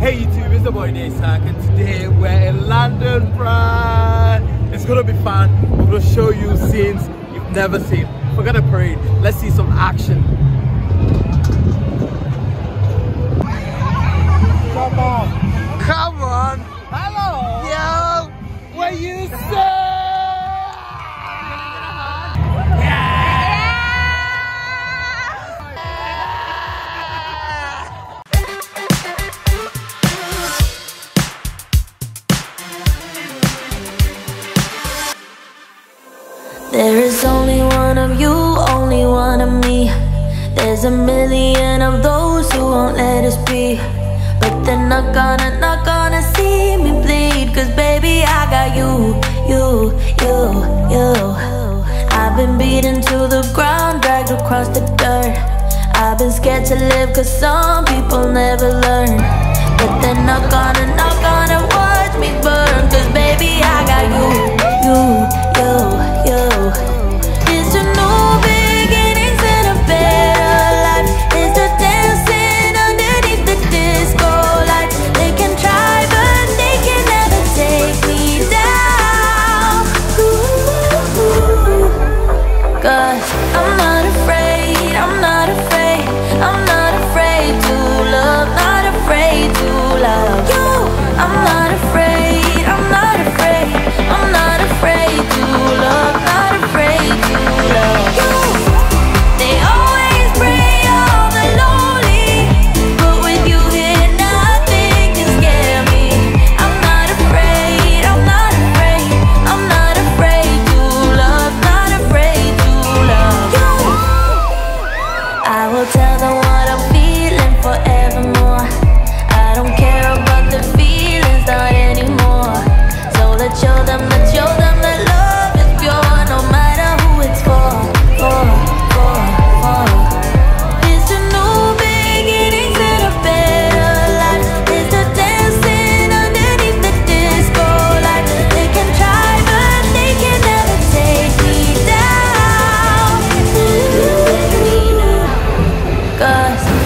Hey YouTube, it's the boy DaySack and today we're in London, Pride. It's gonna be fun. We're gonna show you scenes you've never seen. We're gonna parade. Let's see some action. Come on. Come on. Hello. Yo, what you say? The end of those who won't let us be. But they're not gonna, not gonna see me bleed. Cause baby I got you, you, you, you. I've been beaten to the ground, dragged across the dirt. I've been scared to live cause some people never learn. But they're not gonna, not gonna I'm not afraid. Cause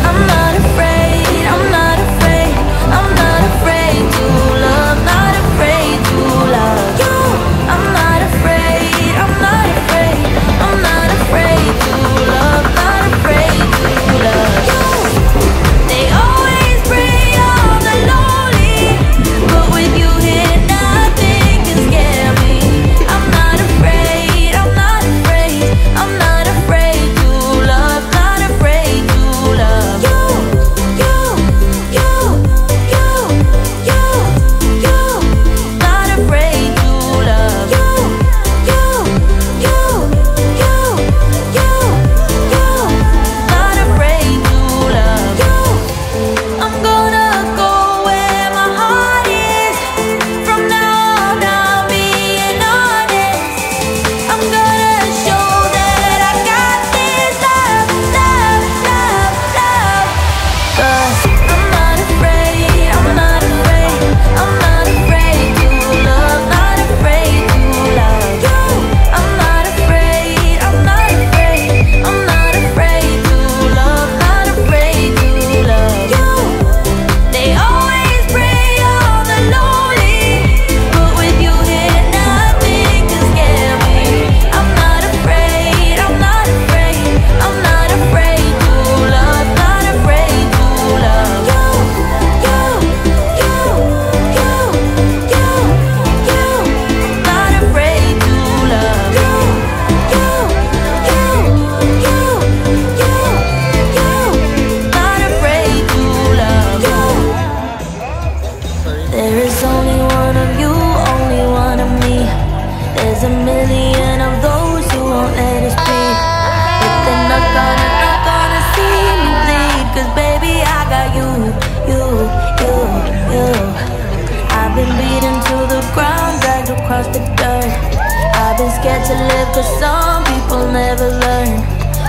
scared to live Cause some people never learn.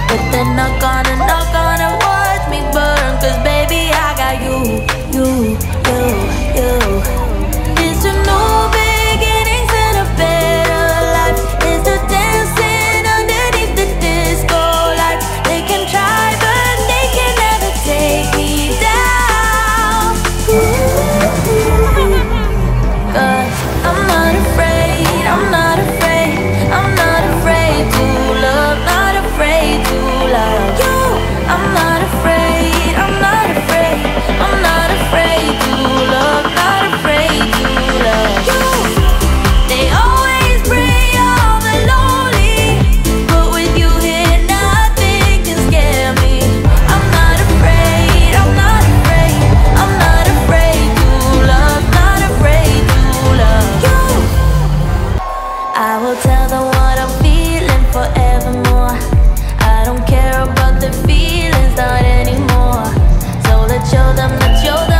But they're not gonna, not gonna watch me burn. tell them what I'm feeling forevermore. I don't care about the feelings, not anymore. So let's show them that you're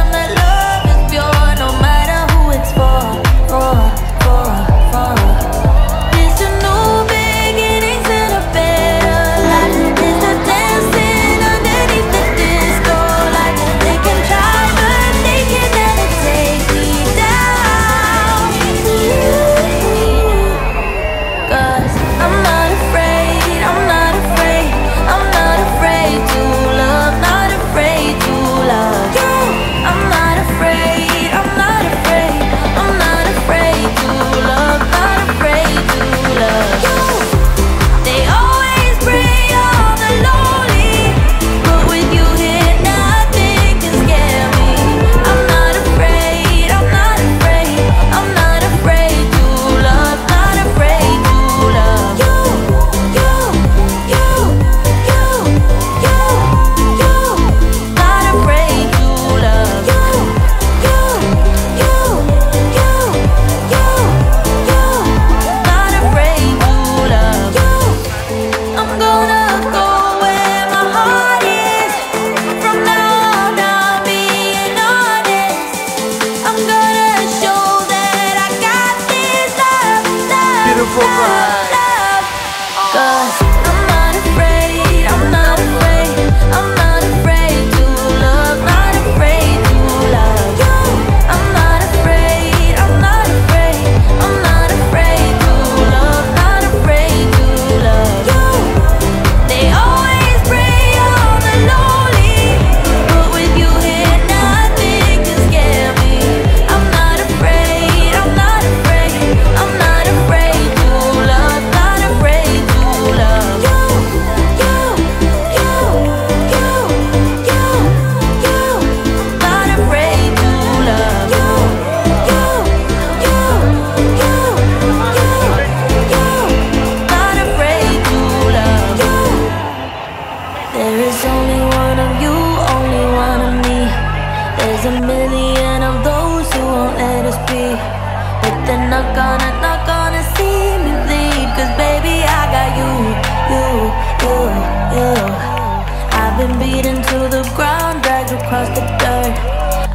across the dirt.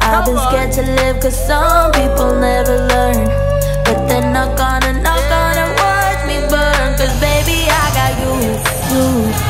I've been scared to live cause some people never learn. But they're not gonna, not gonna watch me burn. Cause baby I got you, you.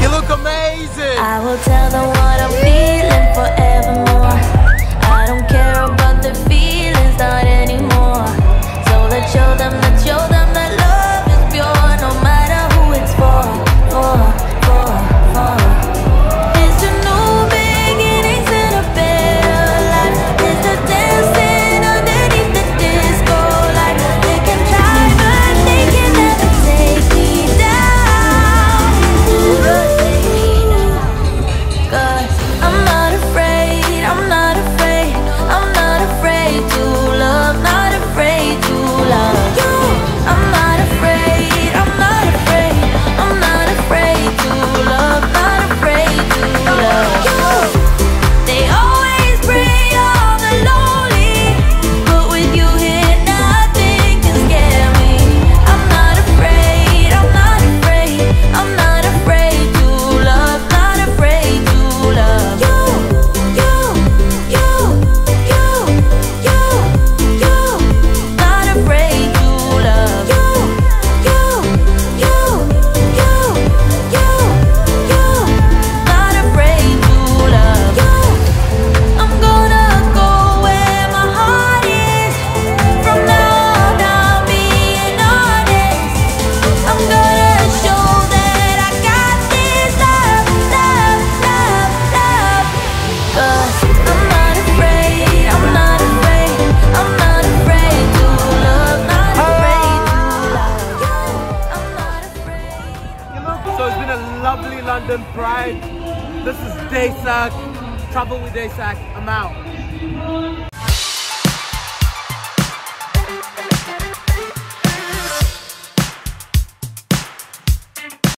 You look amazing. I will tell. Golden Pride. This is Daysack. Trouble with Daysack. I'm out.